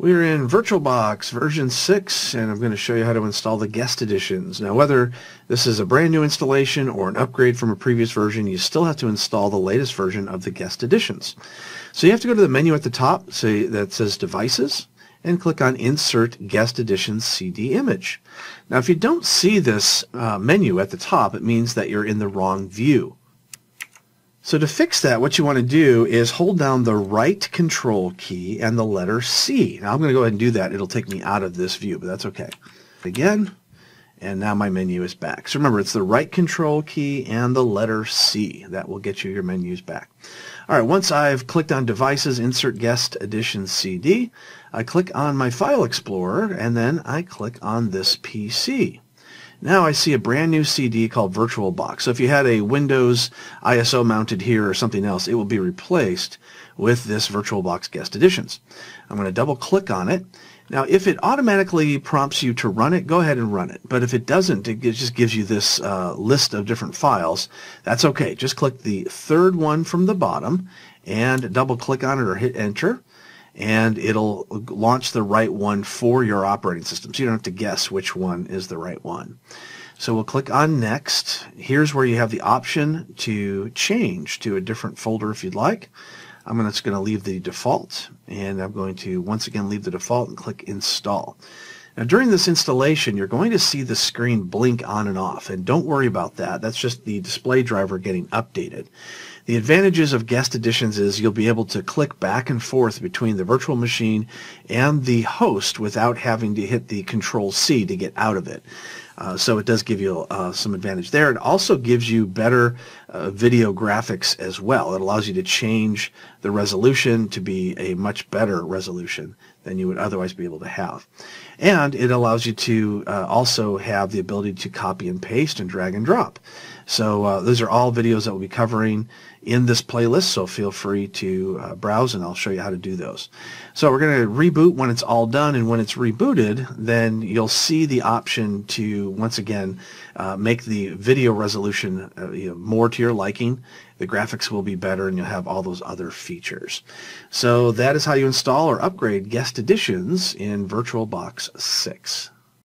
We're in VirtualBox version 6 and I'm going to show you how to install the guest additions. Now whether this is a brand new installation or an upgrade from a previous version, you still have to install the latest version of the guest additions. So you have to go to the menu at the top say that says Devices and click on Insert Guest Additions CD Image. Now if you don't see this uh, menu at the top, it means that you're in the wrong view. So to fix that, what you want to do is hold down the right control key and the letter C. Now I'm going to go ahead and do that. It'll take me out of this view, but that's okay. Again, and now my menu is back. So remember, it's the right control key and the letter C. That will get you your menus back. All right, once I've clicked on Devices, Insert Guest Addition CD, I click on my File Explorer, and then I click on this PC. Now I see a brand new CD called VirtualBox. So if you had a Windows ISO mounted here or something else, it will be replaced with this VirtualBox Guest Additions. I'm going to double click on it. Now if it automatically prompts you to run it, go ahead and run it. But if it doesn't, it just gives you this uh, list of different files. That's okay. Just click the third one from the bottom and double click on it or hit enter and it'll launch the right one for your operating system. So you don't have to guess which one is the right one. So we'll click on Next. Here's where you have the option to change to a different folder if you'd like. I'm just going to leave the default, and I'm going to once again leave the default and click Install. Now during this installation, you're going to see the screen blink on and off, and don't worry about that. That's just the display driver getting updated. The advantages of guest additions is you'll be able to click back and forth between the virtual machine and the host without having to hit the Control C to get out of it. Uh, so it does give you uh, some advantage there. It also gives you better uh, video graphics as well. It allows you to change the resolution to be a much better resolution than you would otherwise be able to have. And it allows you to uh, also have the ability to copy and paste and drag and drop. So uh, those are all videos that we'll be covering in this playlist, so feel free to uh, browse and I'll show you how to do those. So we're going to reboot when it's all done, and when it's rebooted, then you'll see the option once again, uh, make the video resolution uh, you know, more to your liking. The graphics will be better, and you'll have all those other features. So that is how you install or upgrade guest additions in VirtualBox 6.